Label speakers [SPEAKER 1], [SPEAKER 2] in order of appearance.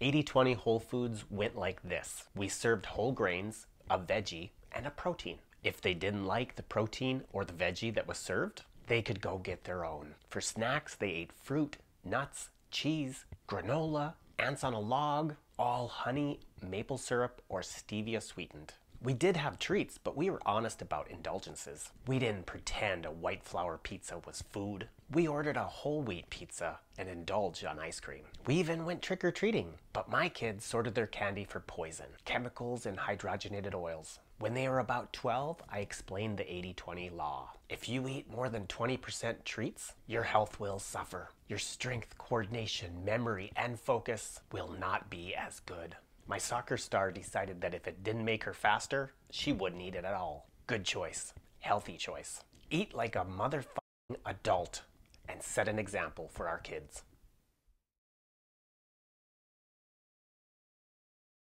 [SPEAKER 1] 80-20 Whole Foods went like this. We served whole grains, a veggie, and a protein. If they didn't like the protein or the veggie that was served, they could go get their own. For snacks, they ate fruit, nuts, cheese, granola, ants on a log, all honey, maple syrup, or stevia sweetened. We did have treats, but we were honest about indulgences. We didn't pretend a white flour pizza was food. We ordered a whole wheat pizza and indulged on ice cream. We even went trick or treating, but my kids sorted their candy for poison, chemicals, and hydrogenated oils. When they were about 12, I explained the 80 20 law. If you eat more than 20% treats, your health will suffer. Your strength, coordination, memory, and focus will not be as good. My soccer star decided that if it didn't make her faster, she wouldn't eat it at all. Good choice. Healthy choice. Eat like a motherfucking adult and set an example for our kids.